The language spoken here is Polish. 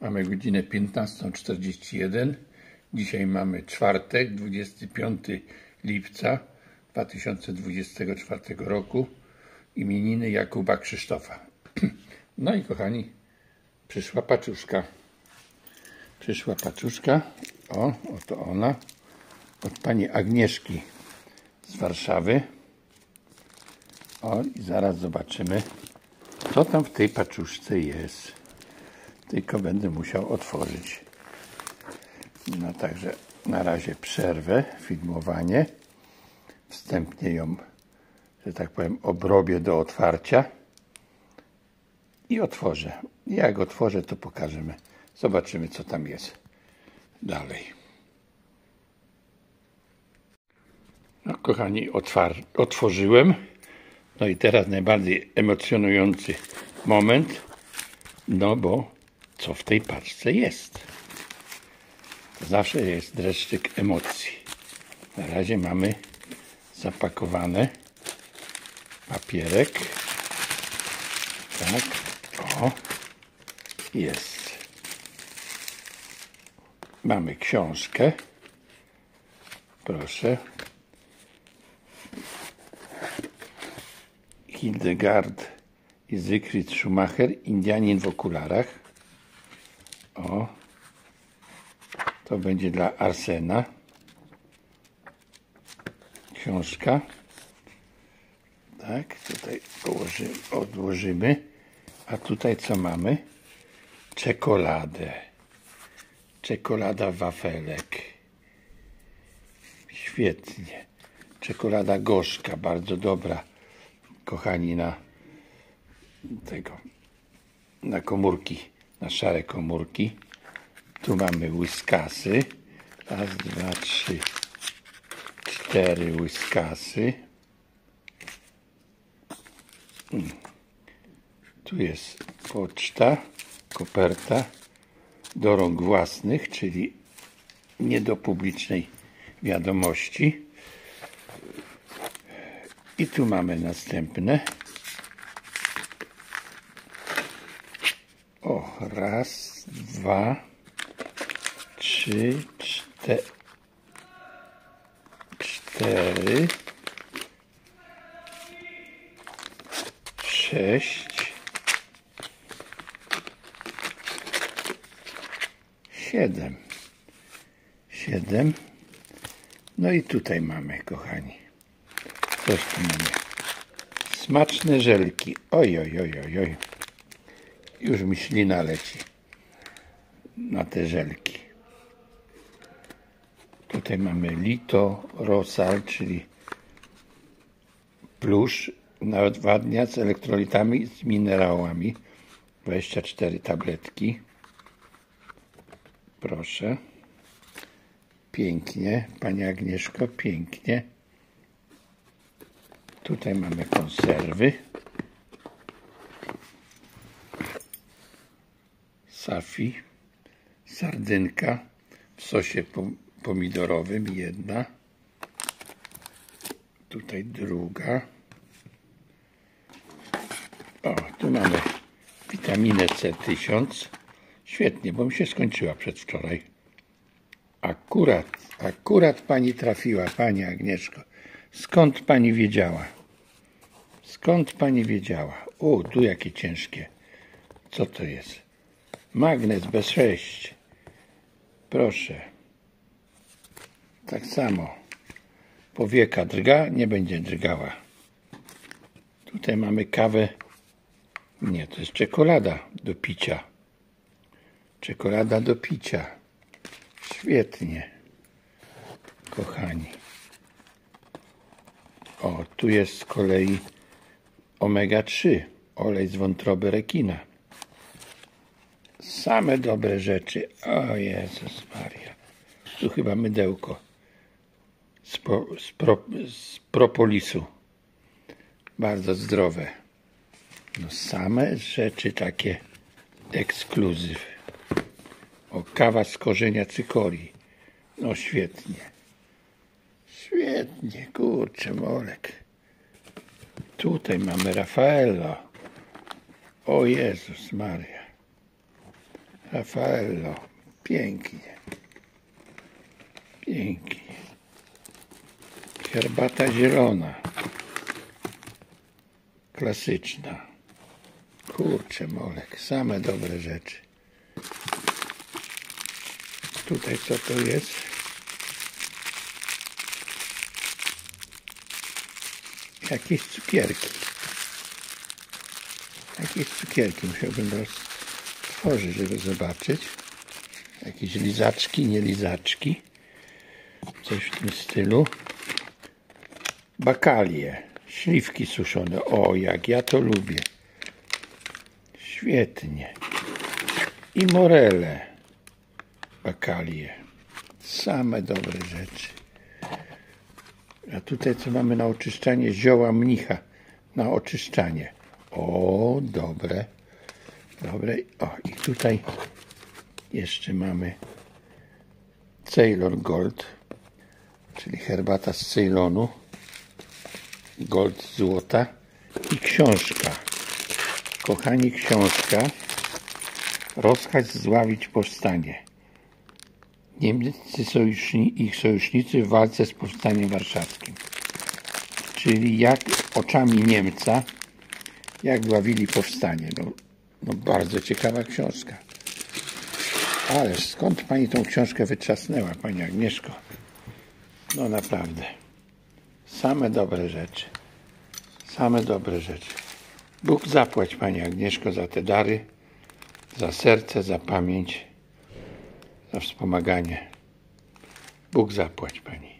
Mamy godzinę 15.41. Dzisiaj mamy czwartek, 25 lipca 2024 roku. Imieniny Jakuba Krzysztofa. No i kochani, przyszła paczuszka. Przyszła paczuszka. O, oto ona. Od pani Agnieszki z Warszawy. O, i zaraz zobaczymy, co tam w tej paczuszce jest. Tylko będę musiał otworzyć. No także na razie przerwę filmowanie. Wstępnie ją, że tak powiem, obrobię do otwarcia. I otworzę. Jak otworzę, to pokażemy. Zobaczymy, co tam jest dalej. No, kochani, otworzyłem. No i teraz najbardziej emocjonujący moment. No bo co w tej paczce jest? Zawsze jest dreszczyk emocji. Na razie mamy zapakowane papierek. Tak, o, jest. Mamy książkę. Proszę. Hildegard i Zygfried Schumacher, Indianin w okularach. O, to będzie dla Arsena. Książka. Tak, tutaj odłożymy. A tutaj co mamy? Czekoladę. Czekolada wafelek. Świetnie. Czekolada gorzka, bardzo dobra. Kochani, na tego, na komórki, na szare komórki. Tu mamy łyskasy. Raz, dwa, trzy, cztery łyskasy. Tu jest poczta, koperta do rąk własnych, czyli nie do publicznej wiadomości. I tu mamy następne. O, raz, dwa, trzy, cztery, cztery, sześć, siedem, siedem. No i tutaj mamy, kochani. Coś tu mamy. Smaczne żelki. Oj, oj, oj, oj, oj. Już mi ślina leci na te żelki. Tutaj mamy Lito Rosal, czyli plusz nawadnia z elektrolitami i z minerałami. 24 tabletki. Proszę. Pięknie. Pani Agnieszko, pięknie. Tutaj mamy konserwy. Safi. Sardynka w sosie pomidorowym. Jedna. Tutaj druga. O, tu mamy witaminę C1000. Świetnie, bo mi się skończyła przedwczoraj. Akurat, akurat pani trafiła, pani Agnieszko. Skąd pani wiedziała? Skąd pani wiedziała? O, tu jakie ciężkie. Co to jest? Magnes B6. Proszę. Tak samo. Powieka drga, nie będzie drgała. Tutaj mamy kawę. Nie, to jest czekolada do picia. Czekolada do picia. Świetnie. Kochani. O, tu jest z kolei omega-3, olej z wątroby rekina. Same dobre rzeczy. O Jezus Maria. Tu chyba mydełko z, pro, z, pro, z propolisu. Bardzo zdrowe. No same rzeczy takie ekskluzyw. O, kawa z korzenia cykorii. No świetnie. Świetnie, kurczę, molek. Tutaj mamy Rafaela. O Jezus Maria. Raffaello. Pięknie. Pięknie. Herbata zielona. Klasyczna. Kurczę, molek. Same dobre rzeczy. Tutaj co to jest? Jakieś cukierki. Jakieś cukierki musiałbym roztworzyć, żeby zobaczyć. Jakieś lizaczki, nie lizaczki. Coś w tym stylu. Bakalie. Śliwki suszone. O, jak ja to lubię. Świetnie. I morele. Bakalie. Same dobre rzeczy. A tutaj co mamy na oczyszczanie? Zioła mnicha na oczyszczanie. O, dobre. Dobre. O, i tutaj jeszcze mamy Ceylon Gold, czyli herbata z Ceylonu. Gold złota i książka. Kochani, książka. Rozkaz zławić powstanie. Niemcy sojuszni, ich sojusznicy w walce z powstaniem warszawskim. Czyli jak oczami Niemca, jak dławili powstanie. No, no bardzo ciekawa książka. Ależ skąd pani tą książkę wytrzasnęła, pani Agnieszko? No naprawdę. Same dobre rzeczy. Same dobre rzeczy. Bóg zapłać pani Agnieszko za te dary, za serce, za pamięć, za wspomaganie. Bóg zapłać pani.